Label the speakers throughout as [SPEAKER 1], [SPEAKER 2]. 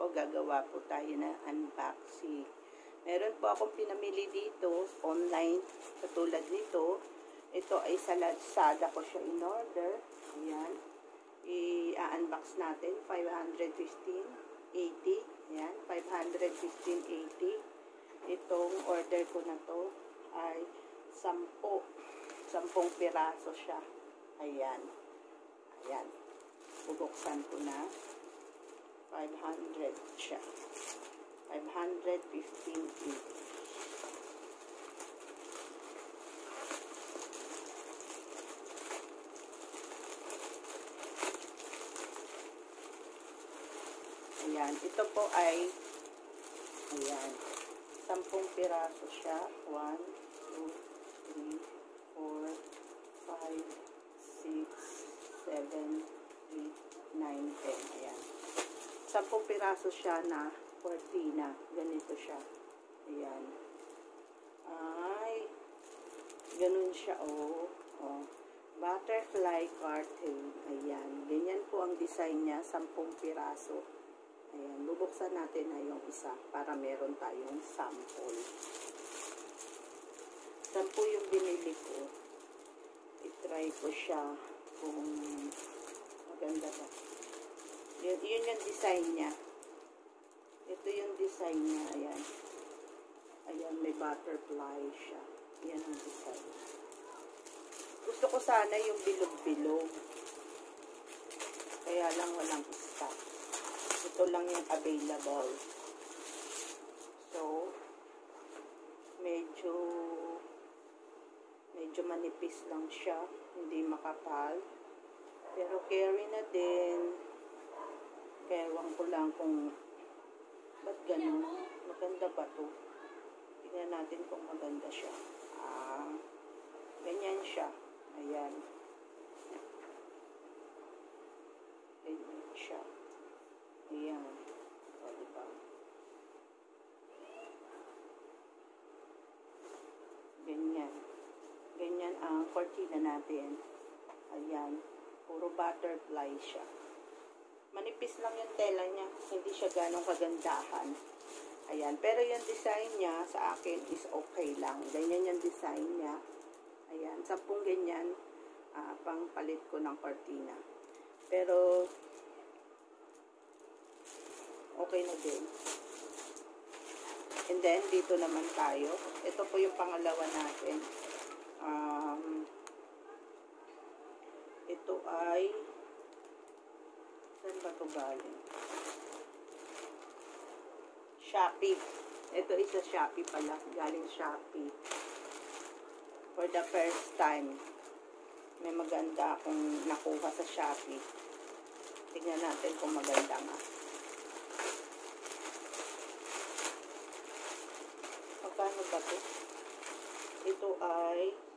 [SPEAKER 1] po, gagawa po tayo ng unboxing. Meron po akong pinamili dito, online, katulad nito. Ito ay sa Lazada ko siya in-order. Ayan. I-unbox natin, 515.80. Ayan, 515.80. Itong order ko na to ay 10. 10 piraso siya. Ayan. Ayan. Bubuksan ko na. 500 siya. 515.80. Ayan. Ito po ay ayan. 10 piraso siya. 1, 2, 3, 4, 5, 6, 7, 8, 9, 10. Ayan. 10 piraso siya na cortina. Ganito siya. Ayan. Ay, ganun siya, oh. oh. Butterfly cartoon. Ayan. Ganyan po ang design niya. 10 piraso. Ayan. Bubuksan natin na yung isa para meron tayong sample. 10 yung binili ko. I-try ko siya kung maganda ba. Yun, yun yung design niya. Ito yung design niya. Ayan. Ayan, may butterfly siya. Yan ang design. Gusto ko sana yung bilog-bilog. Kaya lang walang stock. Ito lang yung available. So, medyo medyo manipis lang siya. Hindi makapal. Pero carry na din. Ewan ko lang kung ba't ganun. Maganda ba to? Tingnan natin kung maganda siya. Ah, ganyan siya. Ayan. Ganyan siya. Ayan. O, diba? Ganyan. Ganyan ang cortina natin. Ayan. Puro butterfly siya. Manipis lang yung tela niya. Hindi siya ganong kagandahan. Ayan. Pero yung design niya sa akin is okay lang. Ganyan yung design niya. Ayan. Sampung ganyan. Uh, pang palit ko ng cortina. Pero okay na din. And then, dito naman tayo. Ito po yung pangalawa natin. Um, ito ay ba ito galing? Shopee. Ito is Shopee pala. Galing Shopee. For the first time. May maganda akong nakuha sa Shopee. Tignan natin kung maganda nga. Magkano ba ito? Ito ay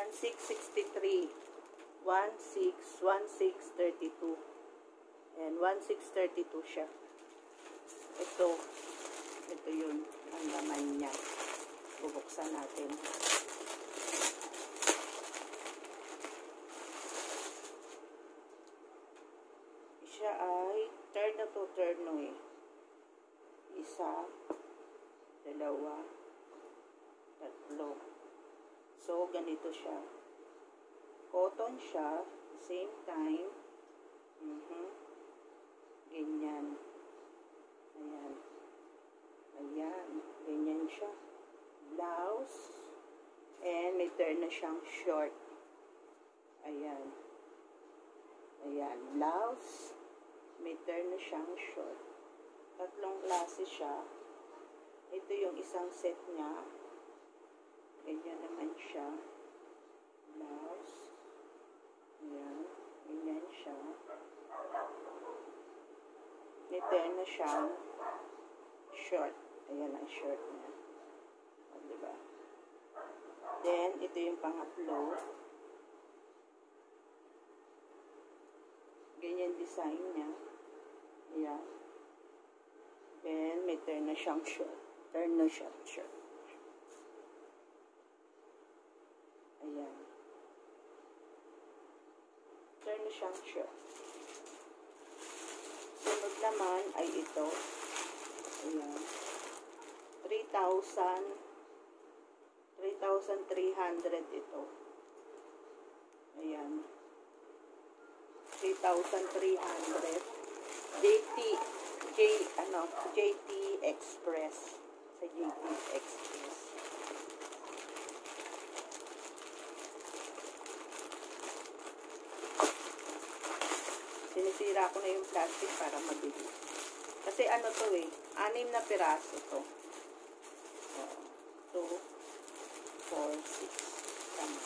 [SPEAKER 1] 1663. 16, 1632. And 1632 siya. Ito. Ito yun. Ang laman niya. Bubuksan natin. Siya ay third na to third no eh. Isa, dalawa, tatlo, So, ganito siya. Cotton siya. Same time. Mm -hmm. Ganyan. Ayan. Ayan. Ganyan siya. Blouse. And may turn na siyang short. Ayan. Ayan. Blouse. May turn na siyang short. Tatlong klase siya. Ito yung isang set niya. Ganyan naman siya. Blouse. Ayan. Ganyan siya. Turn na siyang short. Ayan ang short niya. O, diba? Then, ito yung pangatlo. Ganyan design niya. Ayan. Then, may turn na siyang short. Turn na siyang short. Ayan. Turn na siyang short. Sunod naman ay ito. Ayan. 3,000 3,300 ito. Ayan. 3,300. JT J ano, JT Express. Sa JT Express. Sinisira ko na yung plastic para mabili. Kasi ano to eh, anim na piraso to. Oh, two, four, six. Tama.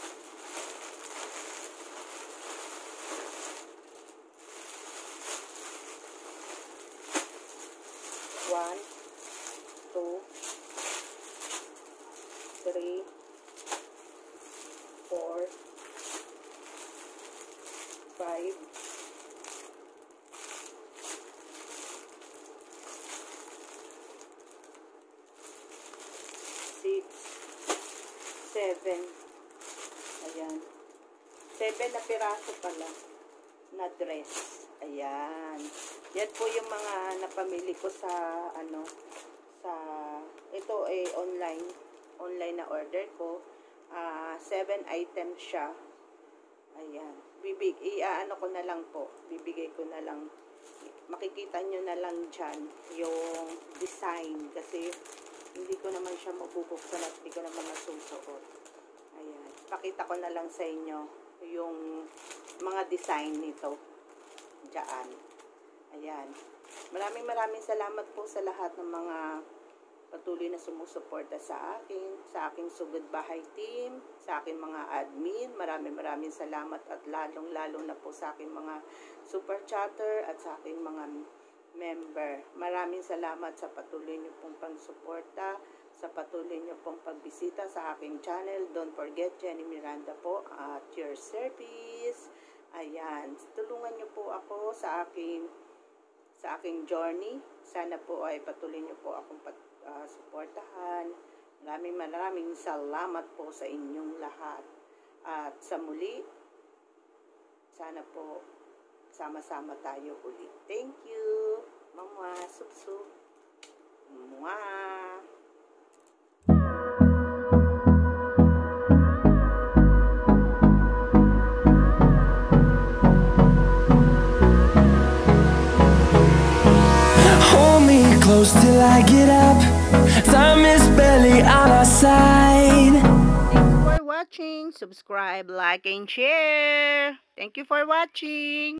[SPEAKER 1] One, 7. Ayan. 7 na piraso pala na dress. Ayan. Yan po yung mga napamili ko sa ano sa ito ay eh, online online na order ko. Ah, uh, 7 items siya. Ayan. Bibig, iaano ko na lang po. Bibigay ko na lang. Makikita nyo na lang dyan yung design. Kasi hindi ko naman siya mabubuksan at hindi ko naman nasusuot. Ayan. Pakita ko na lang sa inyo yung mga design nito. Diyan. Ayan. Maraming maraming salamat po sa lahat ng mga patuloy na sumusuporta sa akin, sa aking Sugod Bahay team, sa aking mga admin. Maraming maraming salamat at lalong-lalo na po sa aking mga super chatter at sa aking mga member. Maraming salamat sa patuloy niyo pong pangsuporta, sa patuloy niyo pong pagbisita sa aking channel. Don't forget, Jenny Miranda po at your service. Ayan, tulungan niyo po ako sa aking sa aking journey. Sana po ay patuloy niyo po akong pat, uh, suportahan. Maraming maraming salamat po sa inyong lahat. At sa muli, sana po sama-sama tayo ulit. Thank you. Mama, sup-sup. Mwah.
[SPEAKER 2] Hold me close till I get up. Time is barely on our side.
[SPEAKER 1] Thank you for watching. Subscribe, like, and share. Thank you for watching.